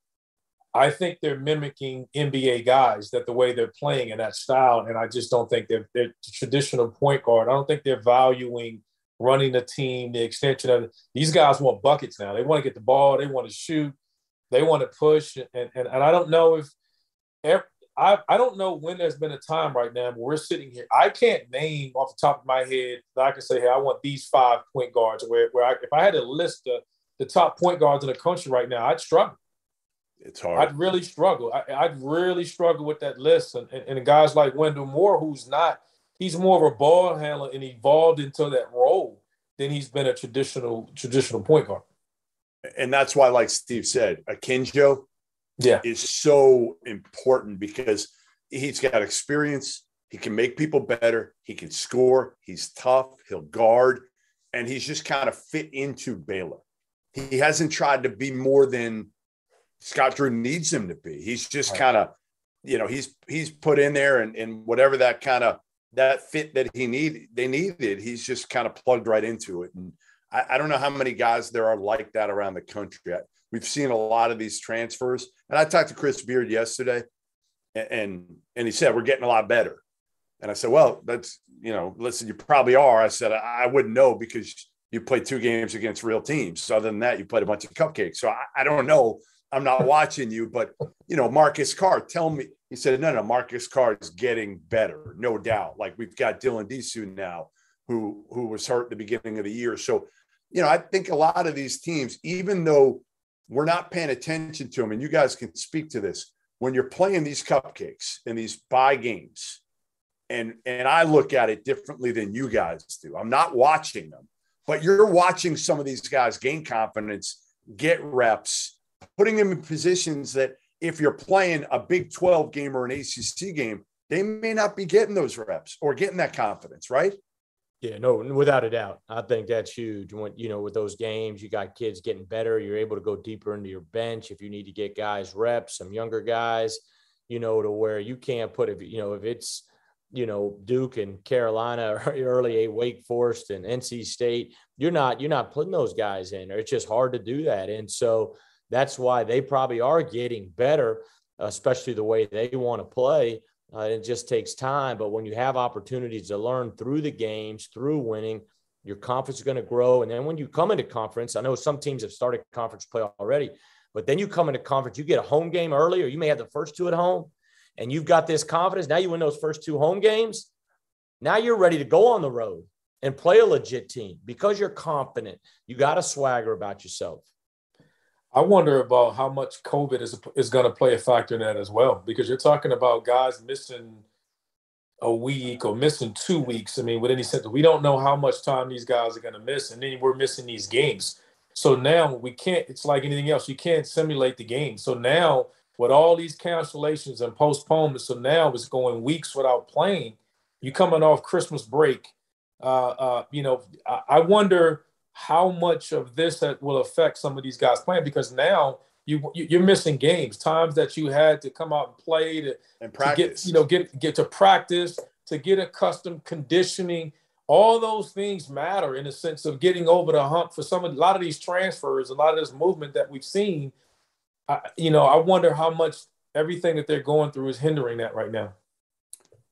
I think they're mimicking NBA guys that the way they're playing in that style, and I just don't think they're, they're traditional point guard. I don't think they're valuing running the team, the extension of it. These guys want buckets now. They want to get the ball, they want to shoot, they want to push, and and, and I don't know if I I don't know when there's been a time right now where we're sitting here. I can't name off the top of my head that I can say, hey, I want these five point guards. Where where I, if I had to list the the top point guards in the country right now, I'd struggle it's hard. I'd really struggle. I, would really struggle with that list. And, and, and, guys like Wendell Moore, who's not, he's more of a ball handler and evolved into that role than he's been a traditional traditional point guard. And that's why, like Steve said, Akinjo yeah. is so important because he's got experience. He can make people better. He can score. He's tough. He'll guard. And he's just kind of fit into Baylor. He hasn't tried to be more than Scott Drew needs him to be. He's just kind of, you know, he's he's put in there and, and whatever that kind of that fit that he needed, they needed, he's just kind of plugged right into it. And I, I don't know how many guys there are like that around the country. We've seen a lot of these transfers. And I talked to Chris Beard yesterday and, and, and he said, we're getting a lot better. And I said, well, that's, you know, listen, you probably are. I said, I, I wouldn't know because you played two games against real teams. So other than that, you played a bunch of cupcakes. So I, I don't know I'm not watching you, but you know, Marcus Carr, tell me. He said, no, no, Marcus Carr is getting better, no doubt. Like we've got Dylan Disu now, who who was hurt at the beginning of the year. So, you know, I think a lot of these teams, even though we're not paying attention to them, and you guys can speak to this, when you're playing these cupcakes and these buy games, and and I look at it differently than you guys do. I'm not watching them, but you're watching some of these guys gain confidence, get reps putting them in positions that if you're playing a Big 12 game or an ACC game, they may not be getting those reps or getting that confidence, right? Yeah, no, without a doubt. I think that's huge. When you know, with those games, you got kids getting better. You're able to go deeper into your bench if you need to get guys reps, some younger guys, you know, to where you can't put if you know if it's you know Duke and Carolina or [LAUGHS] early a Wake Forest and NC State, you're not you're not putting those guys in. Or it's just hard to do that, and so that's why they probably are getting better, especially the way they want to play. Uh, it just takes time. But when you have opportunities to learn through the games, through winning, your confidence is going to grow. And then when you come into conference, I know some teams have started conference play already, but then you come into conference, you get a home game early, or you may have the first two at home, and you've got this confidence. Now you win those first two home games. Now you're ready to go on the road and play a legit team because you're confident. You got a swagger about yourself. I wonder about how much COVID is is going to play a factor in that as well, because you're talking about guys missing a week or missing two weeks. I mean, with any sense, we don't know how much time these guys are going to miss, and then we're missing these games. So now we can't. It's like anything else; you can't simulate the game. So now, with all these cancellations and postponements, so now it's going weeks without playing. You coming off Christmas break. Uh, uh, you know, I, I wonder how much of this that will affect some of these guys playing because now you you're missing games, times that you had to come out and play to, and practice. To get, you know, get get to practice, to get accustomed conditioning. All those things matter in the sense of getting over the hump for some of a lot of these transfers, a lot of this movement that we've seen. I, you know, I wonder how much everything that they're going through is hindering that right now.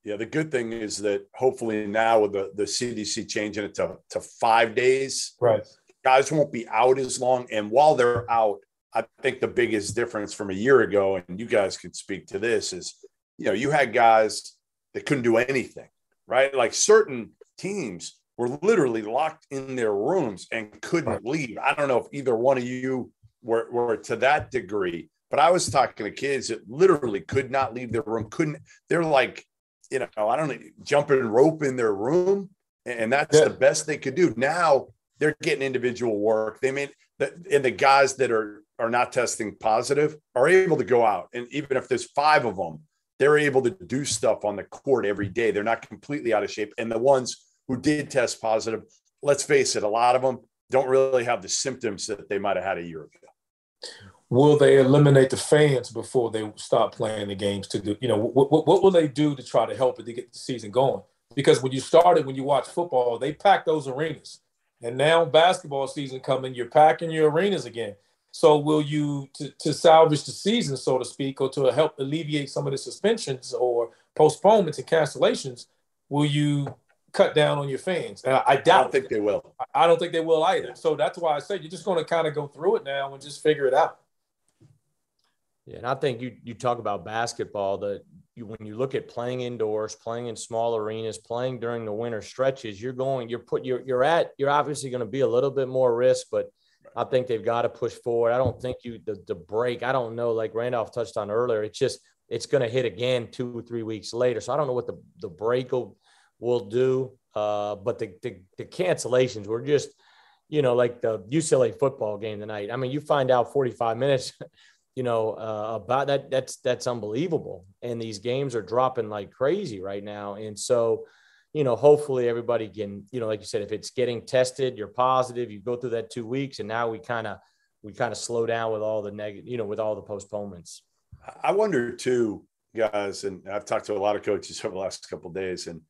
Yeah, the good thing is that hopefully now with the, the CDC changing it to, to five days, right? Guys won't be out as long. And while they're out, I think the biggest difference from a year ago, and you guys could speak to this, is you know, you had guys that couldn't do anything, right? Like certain teams were literally locked in their rooms and couldn't right. leave. I don't know if either one of you were, were to that degree. But I was talking to kids that literally could not leave their room, couldn't, they're like, you know, I don't know, jumping rope in their room. And that's yeah. the best they could do. Now they're getting individual work. They mean that and the guys that are are not testing positive are able to go out. And even if there's five of them, they're able to do stuff on the court every day. They're not completely out of shape. And the ones who did test positive, let's face it, a lot of them don't really have the symptoms that they might have had a year ago. Will they eliminate the fans before they stop playing the games to do, you know, what, what, what will they do to try to help it to get the season going? Because when you started, when you watch football, they pack those arenas. And now basketball season coming, you're packing your arenas again. So will you to, to salvage the season, so to speak, or to help alleviate some of the suspensions or postponements and cancellations? Will you cut down on your fans. And I, I doubt. I don't think they will. I don't think they will either. So that's why I say you're just going to kind of go through it now and just figure it out. Yeah, and I think you you talk about basketball that you, when you look at playing indoors, playing in small arenas, playing during the winter stretches, you're going, you're put, you're you're at, you're obviously going to be a little bit more risk, but I think they've got to push forward. I don't think you the the break. I don't know, like Randolph touched on earlier. It's just it's going to hit again two or three weeks later. So I don't know what the the break will will do. Uh, but the, the, the cancellations were just, you know, like the UCLA football game tonight. I mean, you find out 45 minutes, you know, uh, about that. That's that's unbelievable. And these games are dropping like crazy right now. And so, you know, hopefully everybody can, you know, like you said, if it's getting tested, you're positive, you go through that two weeks, and now we kind of we kind of slow down with all the negative, you know, with all the postponements. I wonder too, guys, and I've talked to a lot of coaches [LAUGHS] over the last couple days, and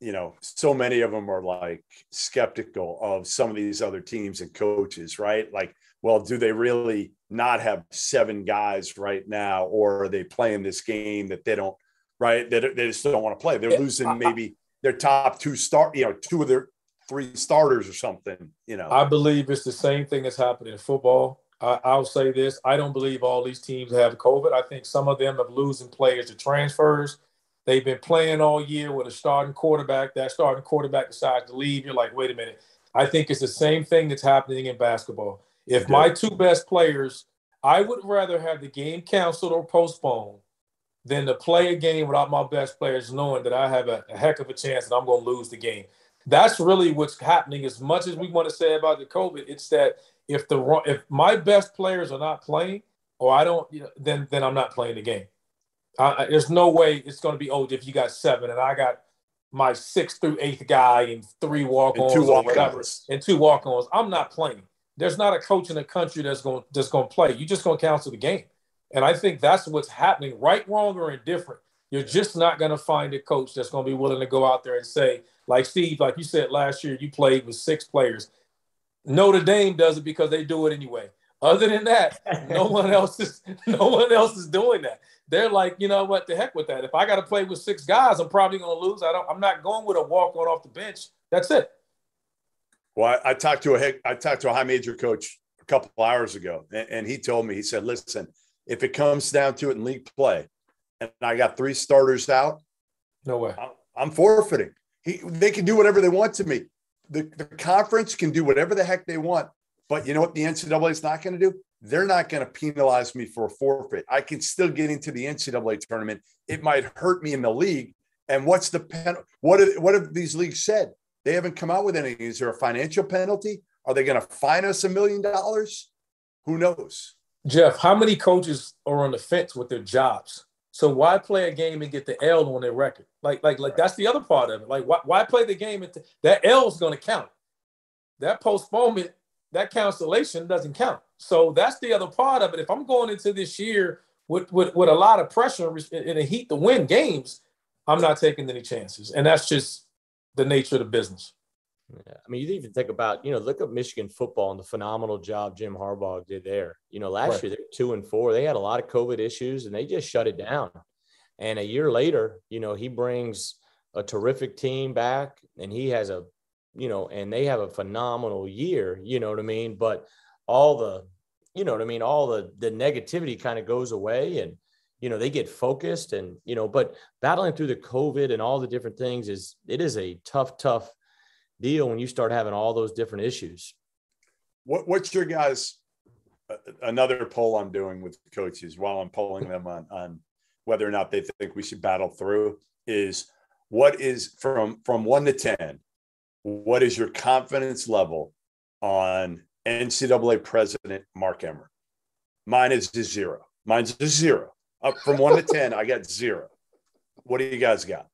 you know, so many of them are like skeptical of some of these other teams and coaches, right? Like, well, do they really not have seven guys right now, or are they playing this game that they don't, right? That they, just don't want to play. They're losing maybe their top two start, you know, two of their three starters or something, you know. I believe it's the same thing that's happening in football. I, I'll say this: I don't believe all these teams have COVID. I think some of them have losing players to transfers They've been playing all year with a starting quarterback. That starting quarterback decides to leave. You're like, wait a minute. I think it's the same thing that's happening in basketball. If my two best players, I would rather have the game canceled or postponed than to play a game without my best players knowing that I have a, a heck of a chance and I'm going to lose the game. That's really what's happening. As much as we want to say about the COVID, it's that if the if my best players are not playing, or I don't, you know, then then I'm not playing the game. Uh, there's no way it's going to be old if you got seven and I got my sixth through eighth guy and three walk-ons and two walk-ons. and two walk-ons. I'm not playing. There's not a coach in the country that's going that's going to play. You're just going to cancel the game. And I think that's what's happening, right, wrong, or indifferent. You're just not going to find a coach that's going to be willing to go out there and say, like Steve, like you said last year, you played with six players. Notre Dame does it because they do it anyway. Other than that, no [LAUGHS] one else is no one else is doing that they're like, you know what, the heck with that. If I got to play with six guys, I'm probably going to lose. I don't. I'm not going with a walk on off the bench. That's it. Well, I, I talked to a I talked to a high major coach a couple hours ago, and, and he told me he said, "Listen, if it comes down to it in league play, and I got three starters out, no way, I'm, I'm forfeiting. He, they can do whatever they want to me. The, the conference can do whatever the heck they want, but you know what the NCAA is not going to do? they're not going to penalize me for a forfeit. I can still get into the NCAA tournament. It might hurt me in the league. And what's the pen? What have, what have these leagues said? They haven't come out with anything. Is there a financial penalty? Are they going to fine us a million dollars? Who knows? Jeff, how many coaches are on the fence with their jobs? So why play a game and get the L on their record? Like, like, like that's the other part of it. Like, why, why play the game? T- that L is going to count. That postponement, that cancellation doesn't count. So that's the other part of it. If I'm going into this year with, with, with a lot of pressure in a heat to win games, I'm not taking any chances. And that's just the nature of the business. Yeah. I mean, you even think about, you know, look at Michigan football and the phenomenal job Jim Harbaugh did there. You know, last right. year they were two and four. They had a lot of COVID issues and they just shut it down. And a year later, you know, he brings a terrific team back and he has a, you know, and they have a phenomenal year, you know what I mean? But all the you know what I mean? All the the negativity kind of goes away and you know they get focused and you know but battling through the covid and all the different things is it is a tough tough deal when you start having all those different issues what what's your guys uh, another poll I'm doing with coaches while I'm polling them on on whether or not they think we should battle through is what is from from one to ten, what is your confidence level on NCAA president Mark Emmert? Mine is a zero. Mine's a zero. Up from one to ten, I got zero. What do you guys got?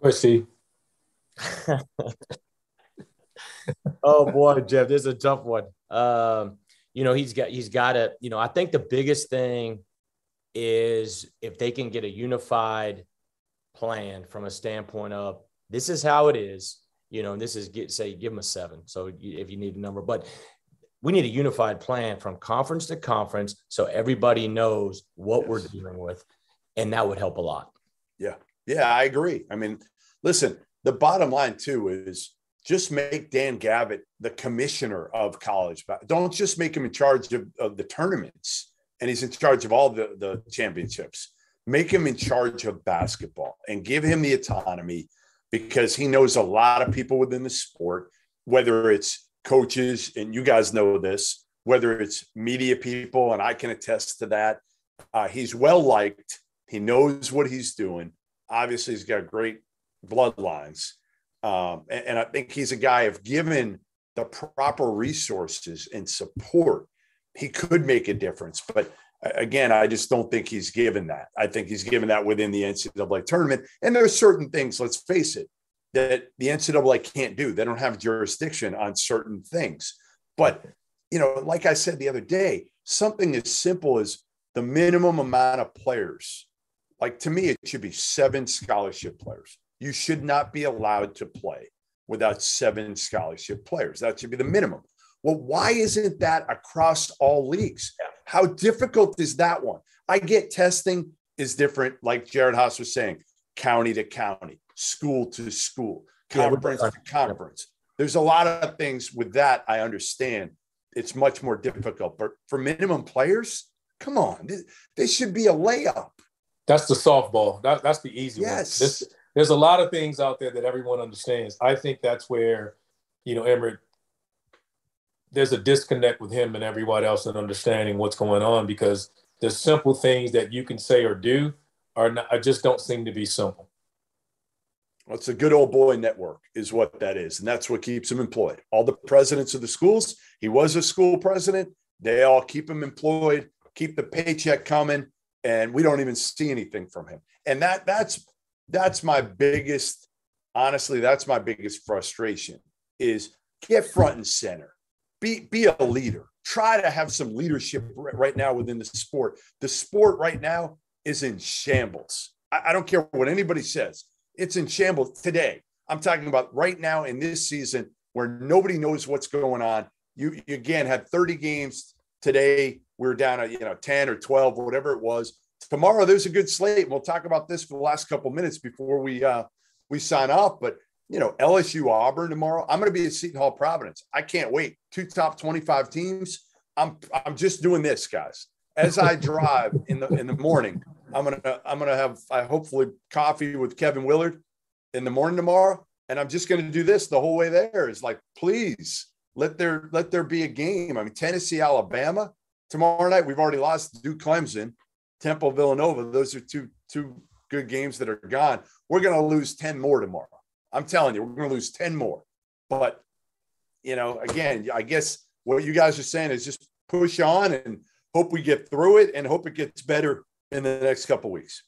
Let's [LAUGHS] see. oh boy, Jeff, this is a tough one. Um, you know, he's got he's got to, you know, I think the biggest thing is if they can get a unified plan from a standpoint of this is how it is, you know, and this is get say give them a seven. So if you need a number, but we need a unified plan from conference to conference so everybody knows what yes. we're dealing with, and that would help a lot. Yeah, yeah, I agree. I mean, listen, the bottom line too is just make Dan Gavitt the commissioner of college. Don't just make him in charge of, of the tournaments and he's in charge of all the, the championships. Make him in charge of basketball and give him the autonomy because he knows a lot of people within the sport, whether it's coaches, and you guys know this, whether it's media people, and I can attest to that. Uh, he's well liked. He knows what he's doing. Obviously, he's got great bloodlines. Um, and, and I think he's a guy, if given the proper resources and support, he could make a difference. But again, I just don't think he's given that. I think he's given that within the NCAA tournament. And there are certain things, let's face it, that the NCAA can't do. They don't have jurisdiction on certain things. But, you know, like I said the other day, something as simple as the minimum amount of players. Like to me, it should be seven scholarship players. You should not be allowed to play without seven scholarship players. That should be the minimum. Well, why isn't that across all leagues? How difficult is that one? I get testing is different, like Jerod Haase was saying, county to county, school to school, conference yeah, to conference. There's a lot of things with that I understand. It's much more difficult, but for minimum players, come on, this should be a layup. That's the softball. That, that's the easy yes. one. This, there's a lot of things out there that everyone understands. I think that's where, you know, Emmert there's a disconnect with him and everyone else in understanding what's going on because the simple things that you can say or do are not, I just don't seem to be simple. It's a good old boy network, is what that is. And that's what keeps him employed. All the presidents of the schools, he was a school president. They all keep him employed, keep the paycheck coming, and we don't even see anything from him. And that that's that's my biggest, honestly, that's my biggest frustration is get front and center be be a leader try to have some leadership right now within the sport the sport right now is in shambles I, I, don't care what anybody says it's in shambles today i'm talking about right now in this season where nobody knows what's going on you, you again had 30 games today we are down at you know 10 or 12 whatever it was tomorrow there's a good slate we'll talk about this for the last couple minutes before we uh we sign off but you know, LSU Auburn tomorrow. I'm going to be at Seton Hall Providence. I can't wait. Two top 25 teams. I'm I'm just doing this, guys. As I drive in the in the morning, I'm gonna I'm gonna have I hopefully coffee with Kevin Willard in the morning tomorrow, and I'm just gonna do this the whole way there. Is like, please let there let there be a game. I mean, Tennessee, Alabama tomorrow night. We've already lost Duke, Clemson, Temple, Villanova. Those are two two good games that are gone. We're gonna lose ten more tomorrow. I'm telling you, we're to lose 10 more. But, you know, again, I guess what you guys are saying is just push on and hope we get through it and hope it gets better in the next couple weeks.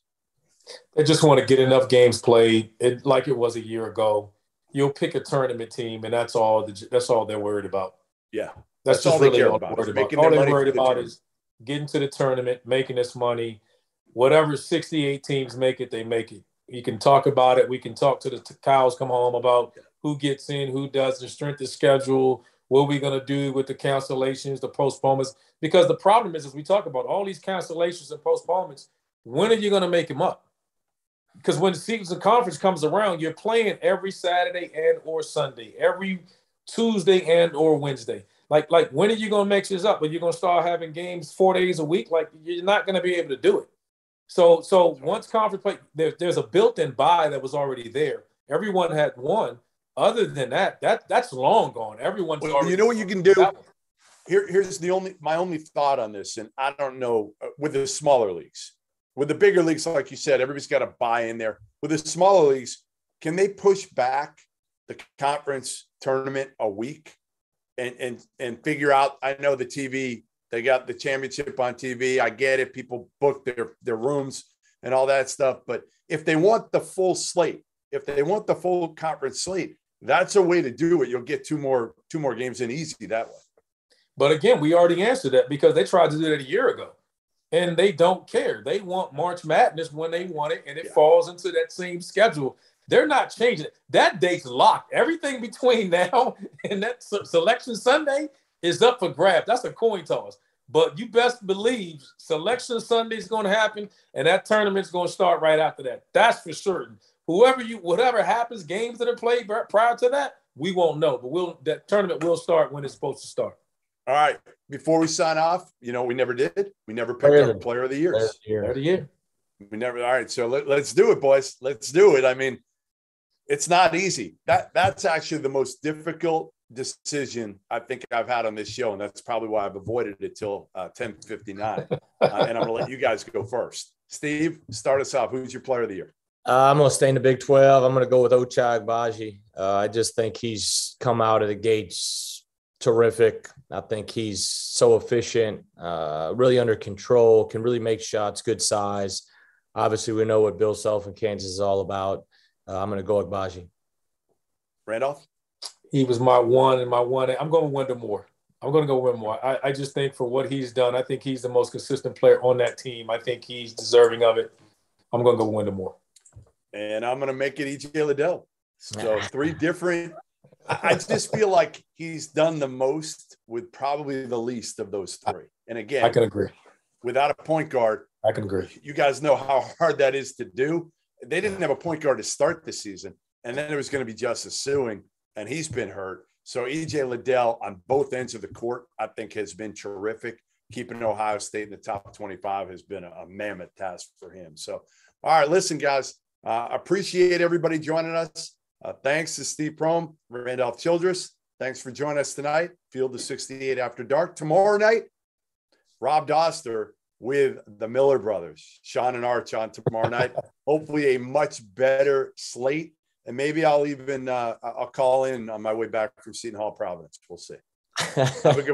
They just want to get enough games played, it, like it was a year ago. You'll pick a tournament team, and that's all. The, that's all they're worried about. Yeah, that's, that's all really they care all about. about. All they're worried about is getting to the tournament, making this money. Whatever 68 teams make it, they make it. You can talk about it. We can talk to the cows come home about who gets in, who doesn't, strength of schedule, what are we're going to do with the cancellations, the postponements. Because the problem is, as we talk about all these cancellations and postponements, when are you going to make them up? Because when the season conference comes around, you're playing every Saturday and or Sunday, every Tuesday and or Wednesday. Like, like when are you going to make this up? Are you going to start having games four days a week? Like, you're not going to be able to do it. So so once conference play, there, there's a built-in buy that was already there. Everyone had one. Other than that, that that's long gone. Everyone's well, you know what you can do. here, here's the only my only thought on this, and I don't know uh, with the smaller leagues, with the bigger leagues, like you said, everybody's got to buy in there. With the smaller leagues, can they push back the conference tournament a week and and and figure out? I know the TV they got the championship on TV. I get it. People book their their rooms and all that stuff, but if they want the full slate, if they want the full conference slate, that's a way to do it. You'll get two more two more games in easy that way. But again, we already answered that because they tried to do that a year ago. And they don't care. They want March Madness when they want it, and it yeah. falls into that same schedule. They're not changing it. That date's locked. Everything [LAUGHS] between now and that selection Sunday is up for grabs. That's a coin toss. But you best believe selection Sunday is going to happen, and that tournament's going to start right after that. That's for certain. Whoever you, whatever happens, games that are played prior to that, we won't know. But we'll that tournament will start when it's supposed to start. All right. Before we sign off, you know, we never did. We never picked player our player of the year. Player of the year. We never. All right. So let, let's do it, boys. Let's do it. I mean, it's not easy. That that's actually the most difficult decision I think I've had on this show, and that's probably why I've avoided it till uh, ten fifty nine. uh, and I'm gonna let you guys go first. Steve, start us off. Who's your player of the year? Uh, I'm gonna stay in the Big Twelve. I'm gonna go with Ochai Agbaji. Uh, I just think he's come out of the gates terrific. I think he's so efficient, uh, really under control, can really make shots, good size. Obviously, we know what Bill Self in Kansas is all about. Uh, I'm going to go with Agbaji. Randolph? He was my one and my one. I'm going to Wendell Moore. I'm going to go Wendell Moore. I, I just think for what he's done, I think he's the most consistent player on that team. I think he's deserving of it. I'm going to go Wendell Moore. And I'm going to make it EJ Liddell. So three different. I just feel like he's done the most with probably the least of those three. And again, I can agree. Without a point guard, I can agree. You guys know how hard that is to do they didn't have a point guard to start the season, and then it was going to be Justice Sueing, and he's been hurt. So EJ Liddell on both ends of the court, I think, has been terrific. Keeping Ohio State in the top 25 has been a mammoth task for him. So, all right, listen, guys, uh, appreciate everybody joining us. Uh, thanks to Steve Prohm, Randolph Childress. Thanks for joining us tonight. Field of 68 after dark. Tomorrow night, Rob Dauster with the Miller brothers, Sean and Arch on tomorrow night. [LAUGHS] Hopefully, a much better slate, and maybe I'll even uh, I'll call in on my way back from Seton Hall, Providence. We'll see. Have a good.